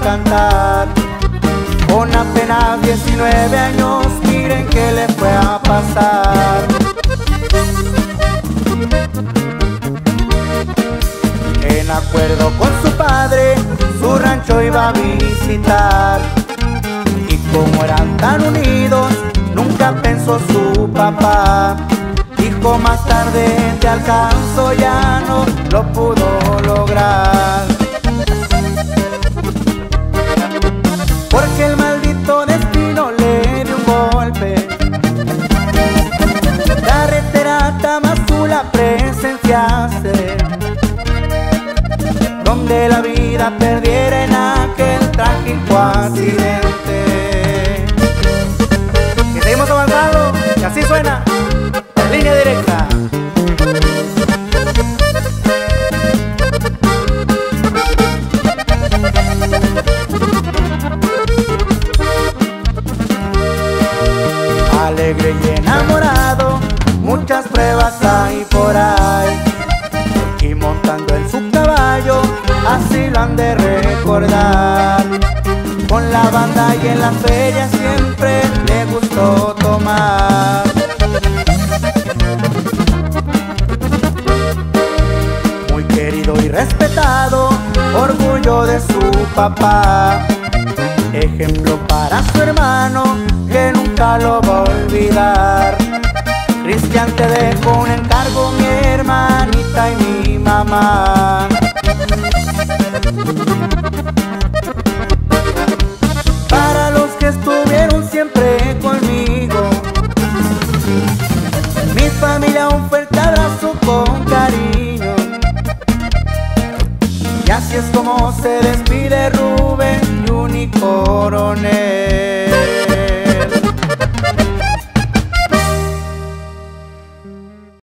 cantar. Con apenas 19 años, miren qué le fue a pasar. En acuerdo con su padre, su rancho iba a visitar. Y como eran tan unidos, nunca pensó su papá. Dijo más tarde te alcanzo, ya no lo pudo lograr. Donde la vida perdiera en aquel trágico accidente. Que seguimos avanzando, y así suena, en línea directa. Alegre y enamorado, muchas pruebas hay por ahí. De recordar. Con la banda y en la feria siempre le gustó tomar. Muy querido y respetado, orgullo de su papá. Ejemplo para su hermano que nunca lo va a olvidar. Cristian te dejo un encargo, mi hermanita y mi mamá. Mi familia un fuerte abrazo con cariño. Y así es como se despide Rubén y Coronel.